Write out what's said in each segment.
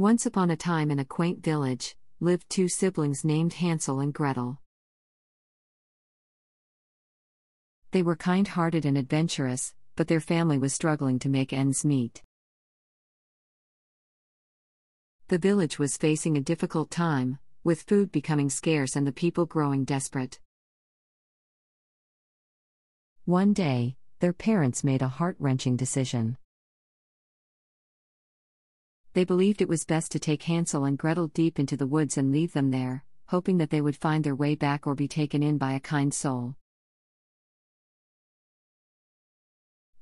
Once upon a time in a quaint village, lived two siblings named Hansel and Gretel. They were kind hearted and adventurous, but their family was struggling to make ends meet. The village was facing a difficult time, with food becoming scarce and the people growing desperate. One day, their parents made a heart wrenching decision. They believed it was best to take Hansel and Gretel deep into the woods and leave them there, hoping that they would find their way back or be taken in by a kind soul.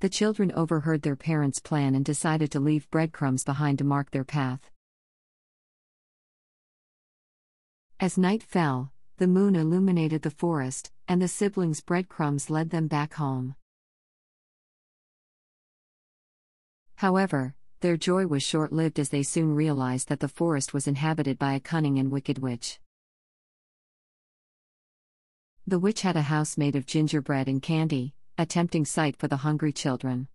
The children overheard their parents' plan and decided to leave breadcrumbs behind to mark their path. As night fell, the moon illuminated the forest, and the siblings' breadcrumbs led them back home. However, their joy was short lived as they soon realized that the forest was inhabited by a cunning and wicked witch. The witch had a house made of gingerbread and candy, a tempting sight for the hungry children.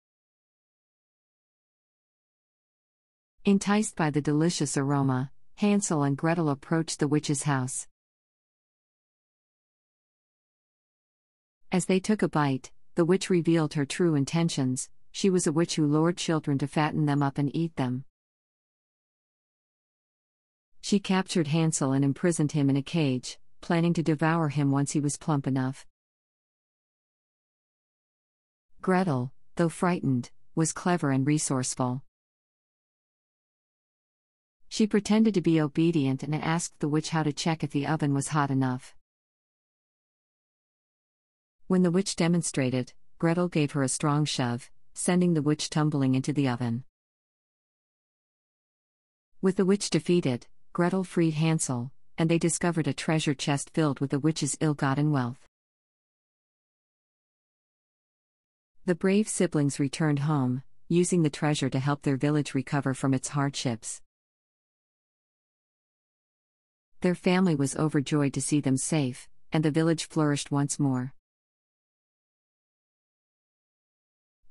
Enticed by the delicious aroma, Hansel and Gretel approached the witch's house. As they took a bite, the witch revealed her true intentions she was a witch who lured children to fatten them up and eat them. She captured Hansel and imprisoned him in a cage, planning to devour him once he was plump enough. Gretel, though frightened, was clever and resourceful. She pretended to be obedient and asked the witch how to check if the oven was hot enough. When the witch demonstrated, Gretel gave her a strong shove, sending the witch tumbling into the oven. With the witch defeated, Gretel freed Hansel, and they discovered a treasure chest filled with the witch's ill gotten wealth. The brave siblings returned home, using the treasure to help their village recover from its hardships. Their family was overjoyed to see them safe, and the village flourished once more.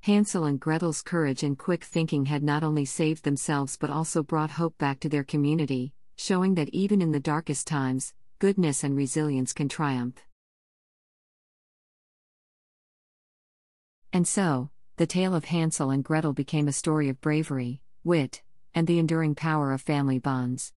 Hansel and Gretel's courage and quick thinking had not only saved themselves but also brought hope back to their community, showing that even in the darkest times, goodness and resilience can triumph. And so, the tale of Hansel and Gretel became a story of bravery, wit, and the enduring power of family bonds.